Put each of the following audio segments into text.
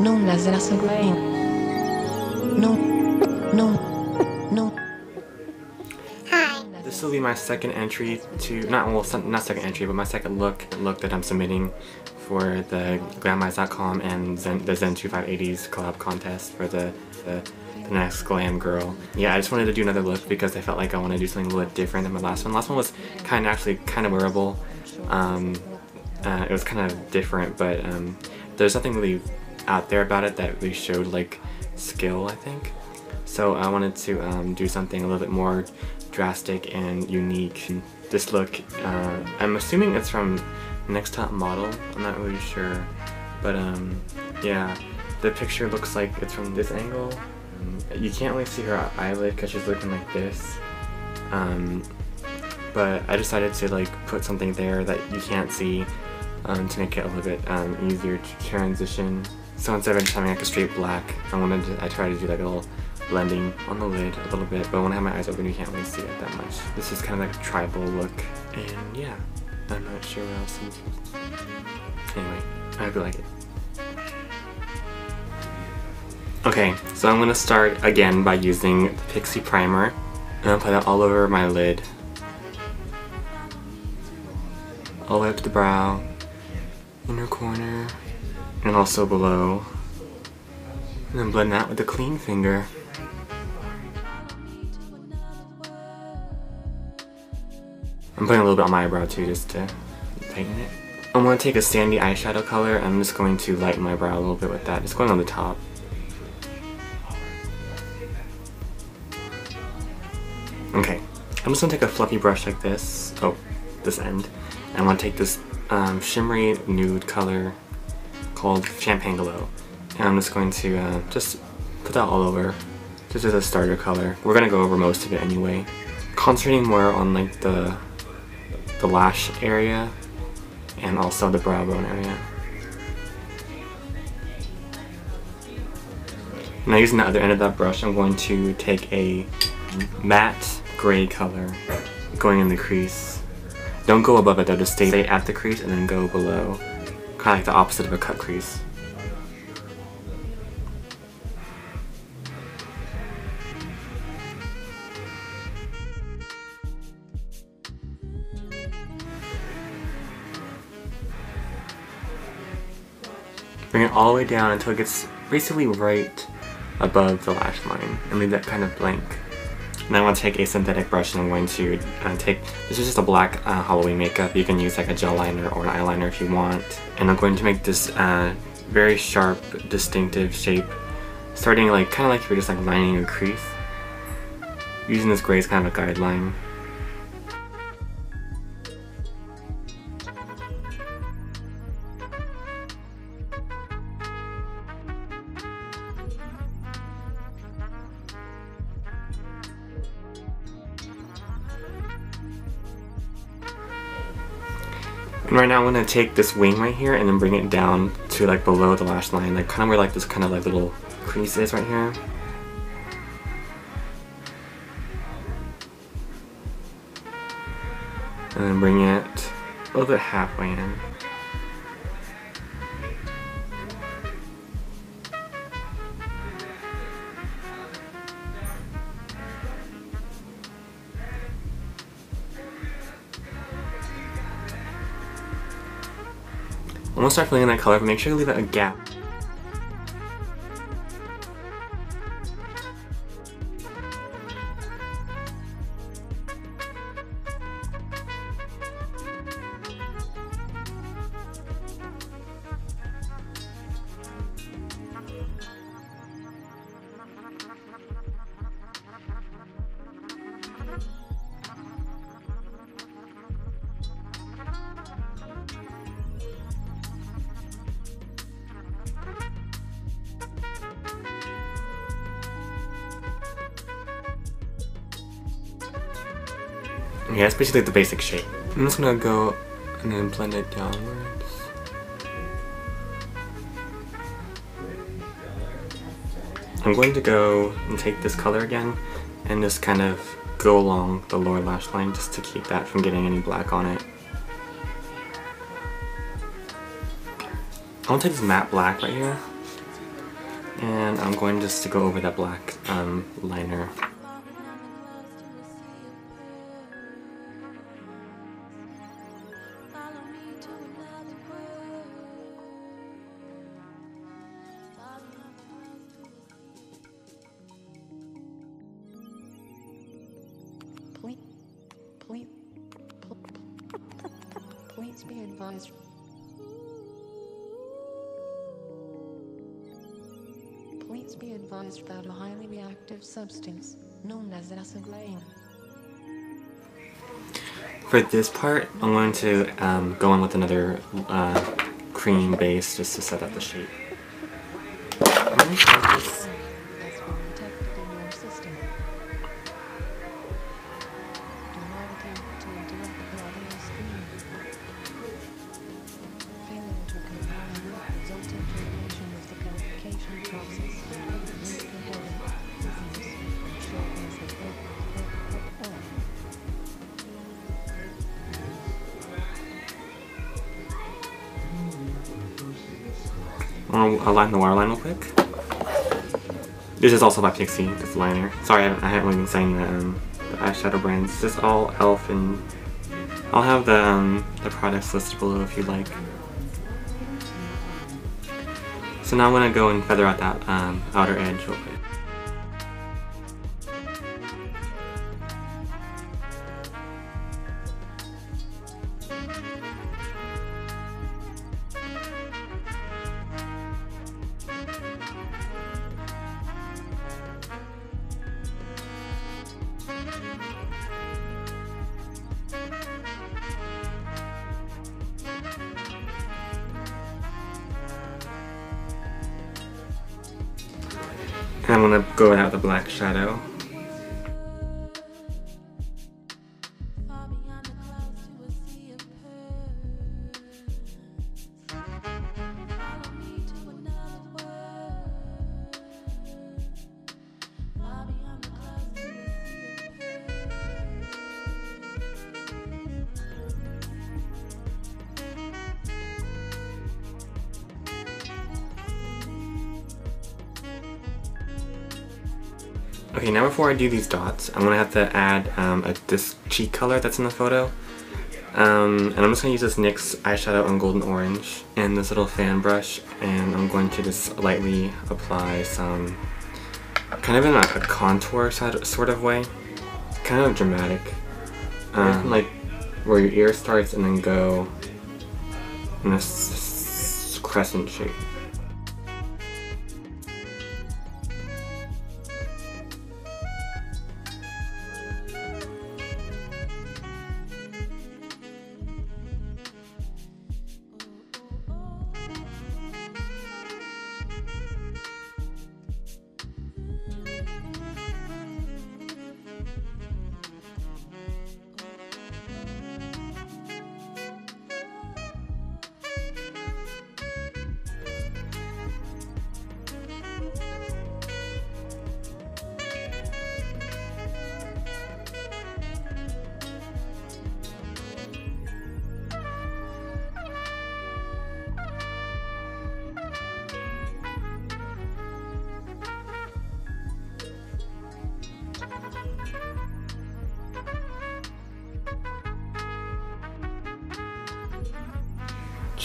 Non laser sanguin. Non. Non. Non. This will be my second entry to, not well, not second entry, but my second look look that I'm submitting for the glameyez.com and Zen, the Zen 2580s collab contest for the, the, the next glam girl. Yeah, I just wanted to do another look because I felt like I want to do something a little different than my last one. Last one was kind of actually kind of wearable. Um, uh, it was kind of different, but um, there's nothing really out there about it that really showed like skill, I think. So I wanted to um, do something a little bit more drastic and unique. This look, uh, I'm assuming it's from Next Top Model. I'm not really sure, but um, yeah, the picture looks like it's from this angle. Um, you can't really see her eyelid because she's looking like this. Um, but I decided to like put something there that you can't see um, to make it a little bit um, easier to transition. So instead of just having like a straight black, I wanted to, I tried to do like a little blending on the lid a little bit, but when I have my eyes open you can't really see it that much. This is kind of like a tribal look, and yeah, I'm not sure what else I'm Anyway, I hope you like it. Okay, so I'm gonna start again by using the Pixie Primer. and I'll apply that all over my lid. All the way up to the brow, inner corner, and also below. And then blend that with a clean finger. I'm putting a little bit on my eyebrow too just to tighten it. I'm going to take a sandy eyeshadow color I'm just going to lighten my brow a little bit with that. Just going on the top. Okay, I'm just going to take a fluffy brush like this. Oh, this end. And I'm going to take this um, shimmery nude color called Champagne Glow. And I'm just going to uh, just put that all over, just as a starter color. We're going to go over most of it anyway. Concentrating more on like the the lash area and also the brow bone area. Now using the other end of that brush, I'm going to take a matte gray color going in the crease. Don't go above it though, just stay at the crease and then go below. Kind of like the opposite of a cut crease. Bring it all the way down until it gets basically right above the lash line and leave that kind of blank. And I'm going to take a synthetic brush and I'm going to uh, take, this is just a black uh, Halloween makeup. You can use like a gel liner or an eyeliner if you want. And I'm going to make this uh, very sharp, distinctive shape, starting like kind of like you're just like lining a crease. Using this gray as kind of a guideline. And right now I'm gonna take this wing right here and then bring it down to like below the lash line, like kind of where like this kind of like little crease is right here. And then bring it a little bit halfway in. I'm gonna start filling in that color, but make sure you leave it a gap. Yeah, it's basically the basic shape. I'm just gonna go and then blend it downwards. I'm going to go and take this color again and just kind of go along the lower lash line just to keep that from getting any black on it. I want to take this matte black right here And I'm going just to go over that black um, liner. Please be advised. Please be advised that a highly reactive substance known as acetylene For this part, I'm going to um, go in with another uh, cream base just to set up the shape. I'll align the waterline real quick. This is also by Pixie, this liner. Sorry, I haven't, I haven't been saying the, um, the eyeshadow brands. This is all e.l.f. and I'll have the, um, the products listed below if you'd like. So now I'm gonna go and feather out that um, outer edge real quick. I'm gonna go without the black shadow. Okay, now before I do these dots, I'm gonna have to add um, a, this cheek color that's in the photo. Um, and I'm just gonna use this NYX eyeshadow in Golden Orange and this little fan brush, and I'm going to just lightly apply some, kind of in like a contour sort of way, kind of dramatic, um, like where your ear starts and then go in a crescent shape.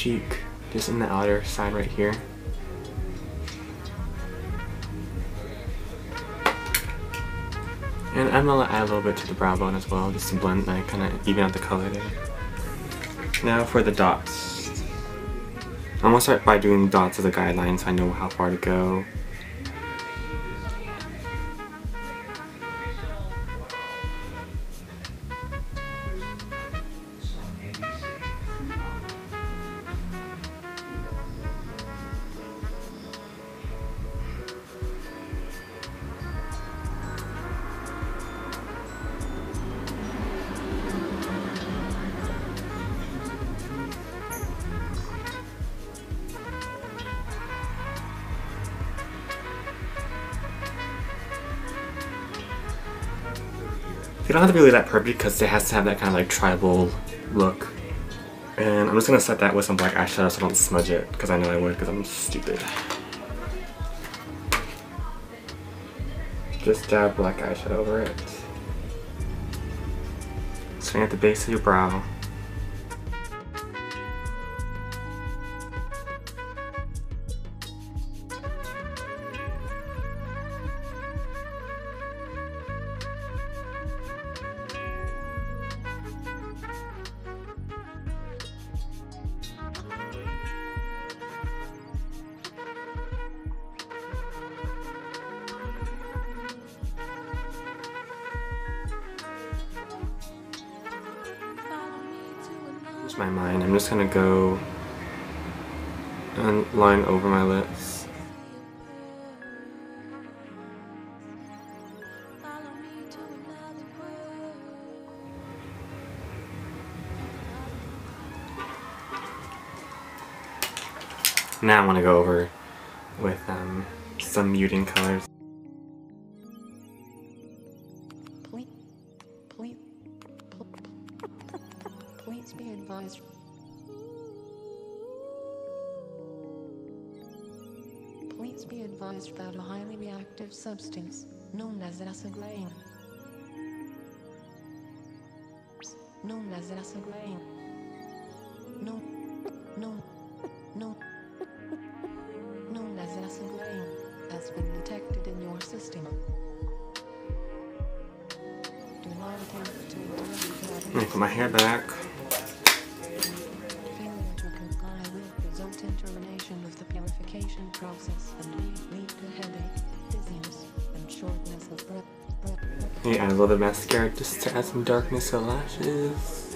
Cheek, just in the outer side right here. And I'm gonna add a little bit to the brow bone as well, just to blend, like, kind of even out the color there. Now for the dots. I'm gonna start by doing dots as a guideline so I know how far to go. You don't have to be really that perfect because it has to have that kind of like tribal look. And I'm just gonna set that with some black eyeshadow so I don't smudge it because I know I would because I'm stupid. Just dab black eyeshadow over it. Starting at the base of your brow. My mind. I'm just gonna go and line over my lips. Now I want to go over with um, some muting colors. Please be advised. Please be advised that a highly reactive substance known as acetylene, known as acetylene, known, known, known, known as acetylene, has been detected in your system. I'm gonna put my hair back. A little bit of mascara just to add some darkness to the lashes.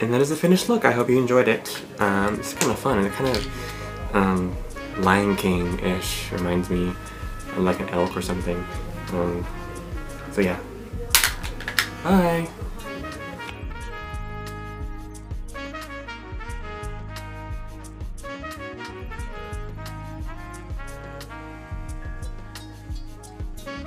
And that is the finished look. I hope you enjoyed it. Um, it's kind of fun and it kind of um, Lion King-ish reminds me of like an elk or something. Um, so yeah. Bye.